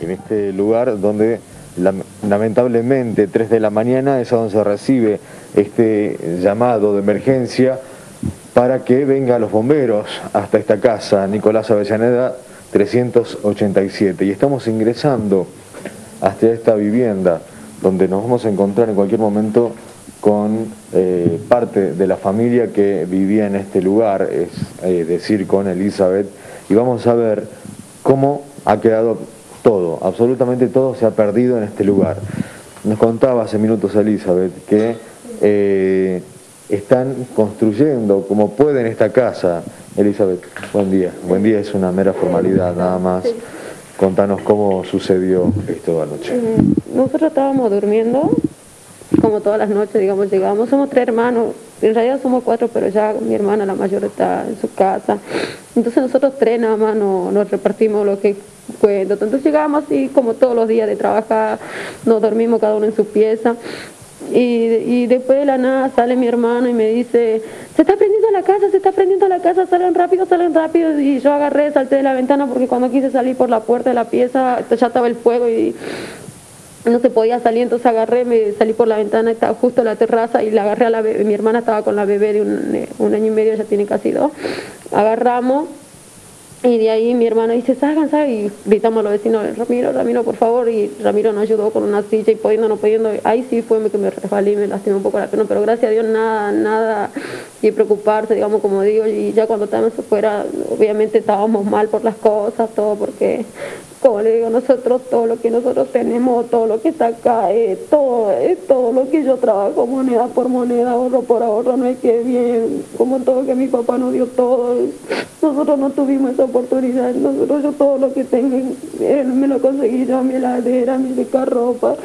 en este lugar donde lamentablemente 3 de la mañana es donde se recibe este llamado de emergencia para que vengan los bomberos hasta esta casa, Nicolás Avellaneda 387. Y estamos ingresando hasta esta vivienda donde nos vamos a encontrar en cualquier momento con eh, parte de la familia que vivía en este lugar, es eh, decir, con Elizabeth, y vamos a ver cómo ha quedado todo, absolutamente todo se ha perdido en este lugar. Nos contaba hace minutos Elizabeth que eh, están construyendo como pueden esta casa. Elizabeth, buen día. Buen día es una mera formalidad nada más. Contanos cómo sucedió esto anoche. Eh, nosotros estábamos durmiendo, como todas las noches, digamos, llegamos, somos tres hermanos, en realidad somos cuatro, pero ya mi hermana la mayor está en su casa. Entonces nosotros tres nada más nos, repartimos lo que cuento. Entonces llegamos así como todos los días de trabajar, nos dormimos cada uno en su pieza. Y, y, después de la nada sale mi hermano y me dice, se está prendiendo la casa, se está prendiendo la casa, salen rápido, salen rápido. Y yo agarré, salté de la ventana porque cuando quise salir por la puerta de la pieza ya estaba el fuego y no se podía salir, entonces agarré, me salí por la ventana, estaba justo en la terraza y la agarré a la bebé, mi hermana estaba con la bebé de un, año y medio, ya tiene casi dos. Agarramos y de ahí mi hermano dice, salgan, salgan, y gritamos a los vecinos, Ramiro, Ramiro, por favor, y Ramiro nos ayudó con una silla y pudiendo, no pudiendo, ahí sí fue que me resbalé y me lastimé un poco la pena, pero gracias a Dios nada, nada, y preocuparse, digamos, como digo, y ya cuando estábamos afuera, obviamente estábamos mal por las cosas, todo, porque como le digo, nosotros todo lo que nosotros tenemos, todo lo que está acá, es todo, es todo lo que yo trabajo moneda por moneda, ahorro por ahorro, no es que bien, como todo que mi papá nos dio todo, nosotros no tuvimos esa oportunidad, nosotros yo todo lo que tengo, él me lo conseguí yo, mi heladera, mi ropa,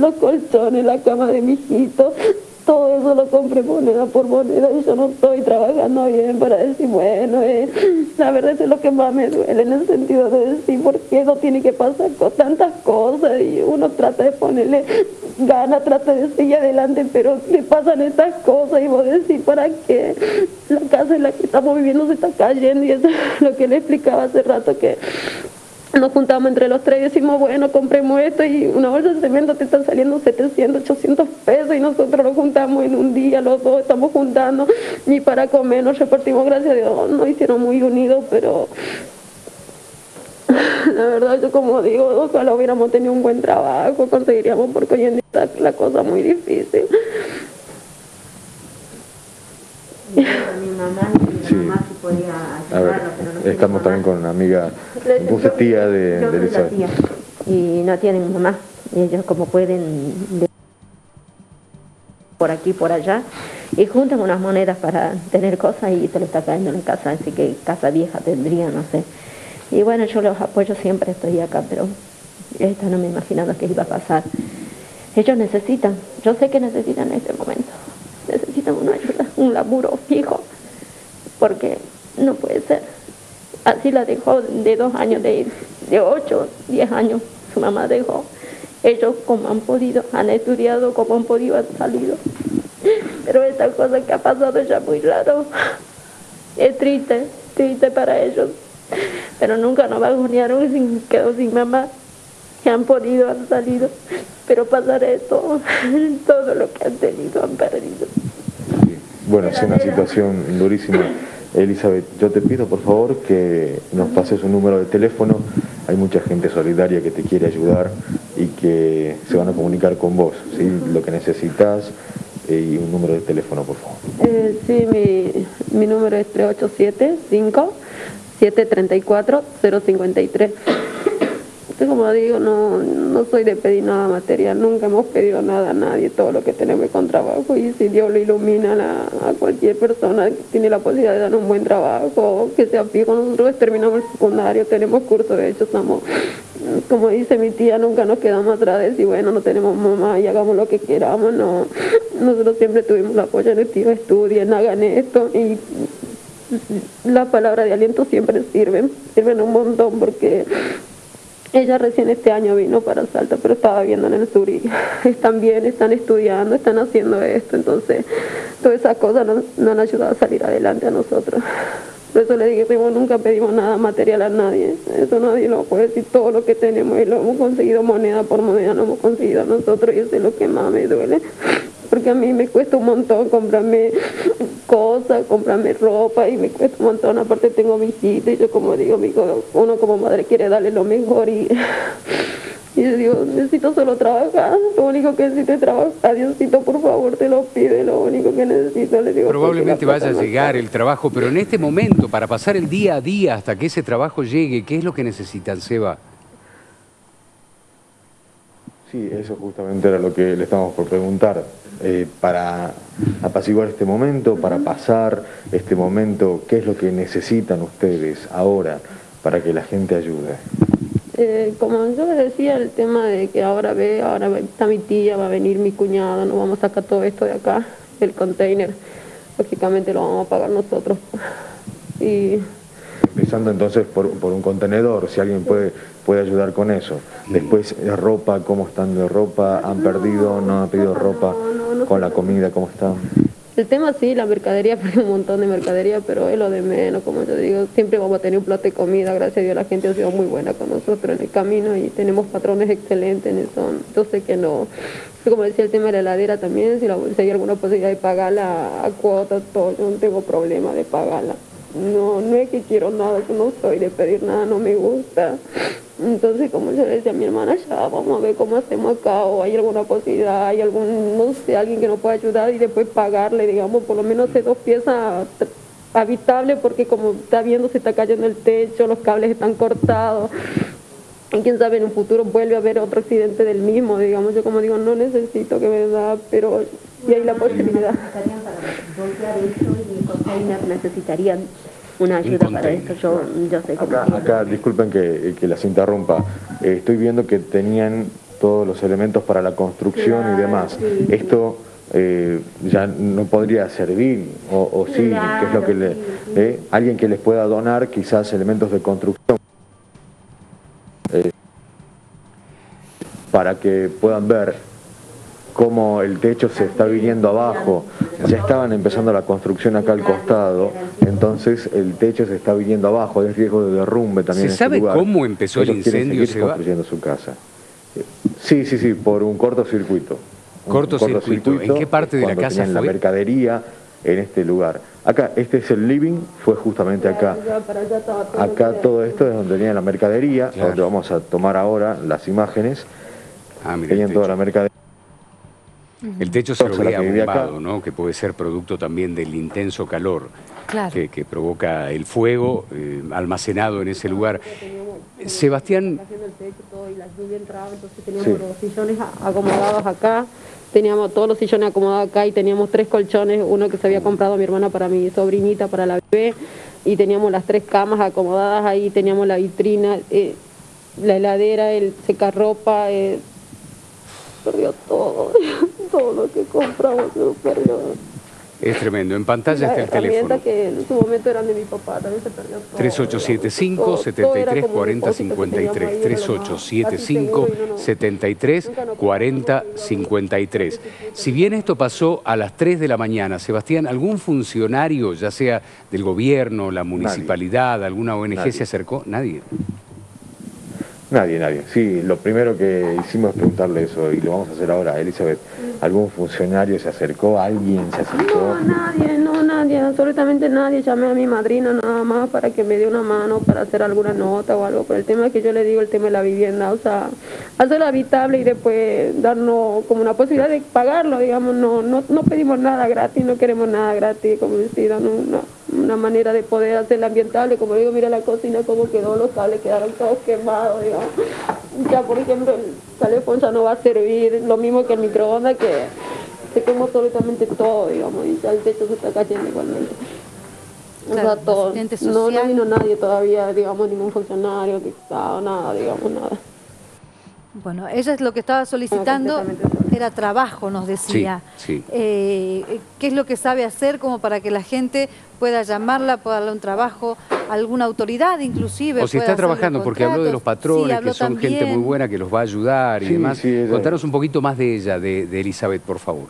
los colchones, la cama de mi hijito, todo eso lo compré moneda por moneda y yo no estoy trabajando bien para decir, bueno, eh, la verdad es lo que más me duele en el sentido de decir, ¿por qué no tiene que pasar con tantas cosas? Y uno trata de ponerle gana, trata de seguir adelante, pero le pasan estas cosas y vos decís, ¿para qué? La casa en la que estamos viviendo se está cayendo y eso es lo que le explicaba hace rato que nos juntamos entre los tres y decimos, bueno, compremos esto y una bolsa de cemento te están saliendo 700, 800 pesos y nosotros lo juntamos en un día, los dos estamos juntando y para comer nos repartimos, gracias a Dios, nos hicieron muy unidos, pero la verdad yo como digo, ojalá hubiéramos tenido un buen trabajo, conseguiríamos porque hoy en día está la cosa muy difícil. Mi mamá a ver, estamos también con una amiga, vos tía de, de Elizabeth. y no tienen mamá. Ellos como pueden por aquí, por allá, y juntan unas monedas para tener cosas y se lo está cayendo en casa, así que casa vieja tendría, no sé. Y bueno, yo los apoyo siempre, estoy acá, pero esto no me imaginaba que iba a pasar. Ellos necesitan, yo sé que necesitan en este momento, necesitan una ayuda, un laburo fijo, porque no puede ser. Así la dejó de dos años, de, de ocho, diez años, su mamá dejó. Ellos como han podido, han estudiado como han podido, han salido. Pero esta cosa que ha pasado ya muy raro. Es triste, triste para ellos. Pero nunca nos bajonearon sin, quedó sin mamá. Que han podido, han salido. Pero pasar esto, todo lo que han tenido han perdido. Bueno, es una situación durísima. Elizabeth, yo te pido por favor que nos pases un número de teléfono. Hay mucha gente solidaria que te quiere ayudar y que se van a comunicar con vos, ¿sí? Lo que necesitas eh, y un número de teléfono, por favor. Eh, sí, mi, mi número es 387 5 734 053 como digo, no, no soy de pedir nada material, nunca hemos pedido nada a nadie, todo lo que tenemos es con trabajo y si Dios lo ilumina a, cualquier persona que tiene la posibilidad de dar un buen trabajo, que sea fijo, nosotros terminamos el secundario, tenemos curso, de hecho estamos, como dice mi tía, nunca nos quedamos atrás de decir, bueno, no tenemos mamá y hagamos lo que queramos, no, nosotros siempre tuvimos el apoyo de tíos, estudien, hagan esto y la palabra de aliento siempre sirven, sirven un montón porque ella recién este año vino para Salta, pero estaba viendo en el sur y están bien, están estudiando, están haciendo esto, entonces todas esas cosas nos, han ayudado a salir adelante a nosotros. Por eso le dije, nunca pedimos nada material a nadie. Eso nadie lo puede decir. Todo lo que tenemos y lo hemos conseguido moneda por moneda, lo hemos conseguido nosotros y eso es lo que más me duele. Porque a mí me cuesta un montón comprarme cosas, comprarme ropa y me cuesta un montón. Aparte tengo visitas y yo como digo, uno como madre quiere darle lo mejor y y yo digo, necesito solo trabajar, lo único que necesito es trabajar, Diosito, por favor, te lo pide, lo único que necesito. Le digo, Probablemente vaya a llegar el trabajo, pero en este momento, para pasar el día a día hasta que ese trabajo llegue, ¿qué es lo que necesitan, Seba? Sí, eso justamente era lo que le estamos por preguntar. Eh, para apaciguar este momento, para pasar este momento, ¿qué es lo que necesitan ustedes ahora para que la gente ayude? Eh, como yo les decía, el tema de que ahora ve, ahora está mi tía, va a venir mi cuñada, nos vamos a sacar todo esto de acá, el container, lógicamente lo vamos a pagar nosotros. Y... Entonces por, un contenedor, si alguien puede, puede ayudar con eso. Después, ropa, ¿cómo están de ropa? ¿Han perdido, no han pedido ropa? ¿Con la comida, cómo están? El tema sí, la mercadería, porque un montón de mercadería, pero es lo de menos, como yo digo, siempre vamos a tener un plato de comida, gracias a Dios la gente ha sido muy buena con nosotros en el camino y tenemos patrones excelentes en eso. Yo sé que no, como decía el tema de la heladera también, si, hay alguna posibilidad de pagarla a cuotas, todo, yo no tengo problema de pagarla. No, no es que quiero nada, que no soy de pedir nada, no me gusta. Entonces, como yo le decía a mi hermana, ya vamos a ver cómo hacemos acá, o hay alguna posibilidad, hay algún, no sé, alguien que nos pueda ayudar y después pagarle, digamos, por lo menos de dos piezas habitables, porque como está viendo, se está cayendo el techo, los cables están cortados. Y quién sabe, en un futuro vuelve a haber otro accidente del mismo, digamos. Yo como digo, no necesito que me da, pero si hay la posibilidad. Necesitarían una ayuda para esto. Yo, yo sé acá, acá, disculpen que, que las interrumpa. Eh, estoy viendo que tenían todos los elementos para la construcción y demás. Esto eh, ya no podría servir, o, sí, que es lo que le... Eh, alguien que les pueda donar quizás elementos de construcción. Para que puedan ver cómo el techo se está viniendo abajo. Ya estaban empezando la construcción acá al costado, entonces el techo se está viniendo abajo, hay riesgo de derrumbe también. ¿Se sabe cómo empezó el incendio? Seguir construyendo su casa. Sí, sí, sí, por un cortocircuito. ¿Cortocircuito? ¿En qué parte de la casa fue? la mercadería en este lugar. Acá, este es el living, fue justamente acá. Acá todo esto es donde tenía la mercadería, donde vamos a tomar ahora las imágenes. Ah, toda la mercadería. El techo se lo había bombado, ¿no? que puede ser producto también del intenso calor que, provoca el fuego eh, almacenado en ese lugar. Sebastián... teníamos los sillones acomodados acá, teníamos todos los sillones acomodados acá y teníamos tres colchones, uno que se había comprado mi hermana para mi sobrinita, para la bebé, y teníamos las tres camas acomodadas ahí, teníamos la vitrina, eh, la heladera, el secarropa, eh, perdió todo, todo lo que compramos se perdió. Es tremendo. En pantalla está el teléfono. que en su momento eran de mi papá, también se perdió todo. 3875 73 40 53. 3875 73 40 53. Si bien esto pasó a las 3 de la mañana, Sebastián, ¿algún funcionario, ya sea del gobierno, la municipalidad, alguna ONG se acercó? Nadie. Nadie, nadie. Sí, lo primero que hicimos es preguntarle eso y lo vamos a hacer ahora. Elizabeth, ¿algún funcionario se acercó? ¿Alguien se acercó? No, nadie, no, nadie, absolutamente nadie. Llamé a mi madrina nada más para que me dé una mano para hacer alguna nota o algo. Pero el tema que yo le digo, el tema de la vivienda, o sea, hacerlo habitable y después darnos como una posibilidad de pagarlo, digamos. No, no, no pedimos nada gratis, no queremos nada gratis, como decir, no, no una manera de poder hacerla ambientable, como digo, mira la cocina cómo quedó, los cables quedaron todos quemados, digamos. Ya, por ejemplo, el teléfono ya no va a servir, lo mismo que el microondas, que se quemó absolutamente todo, digamos, y ya el techo se está cayendo igualmente. o sea, todo. No, no vino nadie todavía, digamos, ningún funcionario, dictado, nada, digamos, nada. Bueno, ella es lo que estaba solicitando, era trabajo, nos decía. Sí, eh, ¿Qué es lo que sabe hacer como para que la gente pueda llamarla, pueda darle un trabajo, alguna autoridad inclusive? O si está trabajando, porque habló de los patrones, que son gente muy buena, que los va a ayudar y demás. Contanos un poquito más de ella, de, Elizabeth, por favor.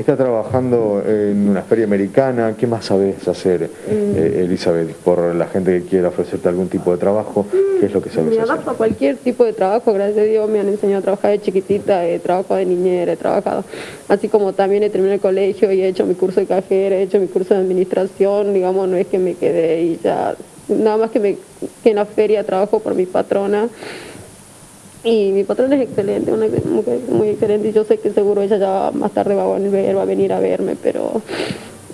Está trabajando en una feria americana. ¿Qué más sabes hacer, mm. eh, Elizabeth, por la gente que quiera ofrecerte algún tipo de trabajo? ¿Qué es lo que sabes me hacer? cualquier tipo de trabajo, gracias a Dios me han enseñado a trabajar de chiquitita, he trabajado de niñera, he trabajado, así como también he terminado el colegio y he hecho mi curso de cajera, he hecho mi curso de administración, digamos, no es que me quedé y ya, nada más que, me, que en la feria trabajo por mi patrona y mi patrona es excelente, una mujer muy excelente y yo sé que seguro ella ya más tarde va a volver, va a venir a verme, pero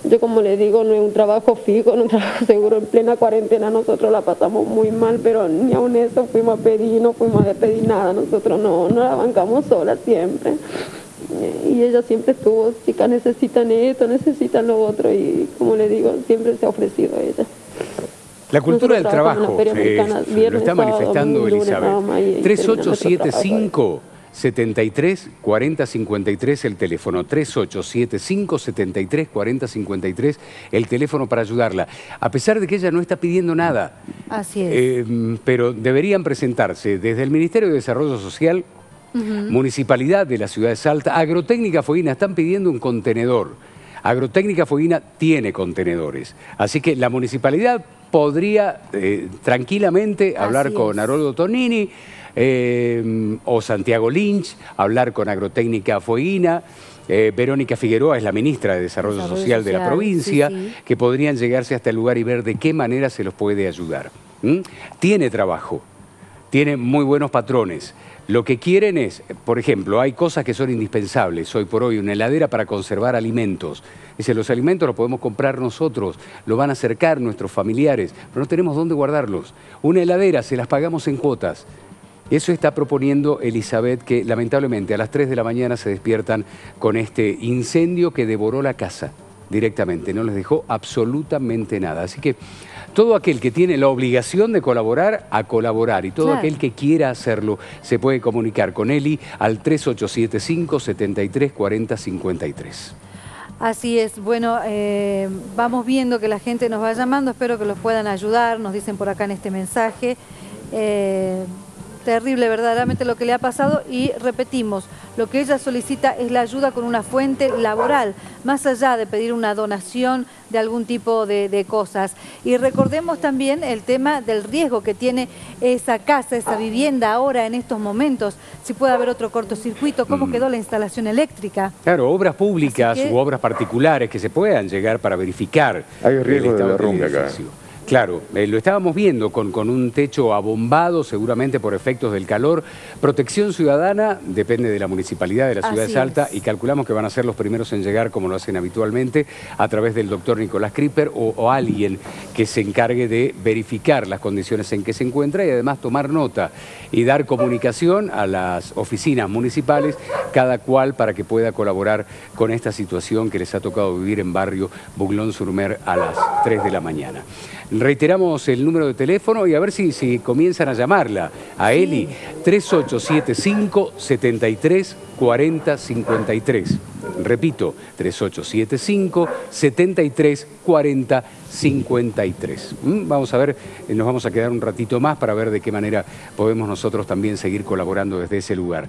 yo como le digo, no es un trabajo fijo, no es un trabajo seguro. En plena cuarentena nosotros la pasamos muy mal, pero ni aun eso fuimos a pedir, no fuimos a pedir nada, nosotros no, no la bancamos sola siempre. Y ella siempre estuvo, chicas necesitan esto, necesitan lo otro, y como le digo, siempre se ha ofrecido a ella. La cultura del trabajo, lo está manifestando Elizabeth. 3875 73 40 53 el teléfono, 3875 73 40 53 el teléfono para ayudarla. A pesar de que ella no está pidiendo nada. Así es. Eh, pero deberían presentarse desde el Ministerio de Desarrollo Social, Municipalidad de la Ciudad de Salta, Agrotécnica Foguina, están pidiendo un contenedor. Agrotécnica Foguina tiene contenedores. Así que la municipalidad podría eh, tranquilamente hablar con Haroldo Tonini eh, o Santiago Lynch, hablar con Agrotécnica Fueguina. Eh, Verónica Figueroa es la ministra de Desarrollo, Social, de la provincia, que podrían llegarse hasta el lugar y ver de qué manera se los puede ayudar. Tiene trabajo, tiene muy buenos patrones. Lo que quieren es, por ejemplo, hay cosas que son indispensables hoy por hoy, una heladera para conservar alimentos. Dice, los alimentos los podemos comprar nosotros, lo van a acercar nuestros familiares, pero no tenemos dónde guardarlos. Una heladera, se las pagamos en cuotas. Eso está proponiendo Elizabeth, que lamentablemente a las 3 de la mañana se despiertan con este incendio que devoró la casa directamente, no les dejó absolutamente nada. Así que todo aquel que tiene la obligación de colaborar, a colaborar. Y todo aquel que quiera hacerlo, se puede comunicar con Eli al 3875 734053 Así es, bueno, eh, vamos viendo que la gente nos va llamando, espero que los puedan ayudar, nos dicen por acá en este mensaje. Eh, terrible verdaderamente lo que le ha pasado y repetimos, lo que ella solicita es la ayuda con una fuente laboral, más allá de pedir una donación de algún tipo de, cosas. Y recordemos también el tema del riesgo que tiene esa casa, esa vivienda ahora en estos momentos, si puede haber otro cortocircuito, cómo mm. quedó la instalación eléctrica. Claro, obras públicas u obras particulares que se puedan llegar para verificar. Hay riesgo de derrumbe acá. Claro, eh, lo estábamos viendo con, con, un techo abombado, seguramente por efectos del calor. Protección Ciudadana depende de la municipalidad de la ciudad de Salta y calculamos que van a ser los primeros en llegar, como lo hacen habitualmente, a través del doctor Nicolás Kripper o, alguien que se encargue de verificar las condiciones en que se encuentra y además tomar nota y dar comunicación a las oficinas municipales, cada cual para que pueda colaborar con esta situación que les ha tocado vivir en barrio Buglón Surmer a las 3 de la mañana. Reiteramos el número de teléfono y a ver si, si comienzan a llamarla a Eli, 3875 73 40 53. Repito, 3875 73 40 53. Vamos a ver, eh, nos vamos a quedar un ratito más para ver de qué manera podemos nosotros también seguir colaborando desde ese lugar.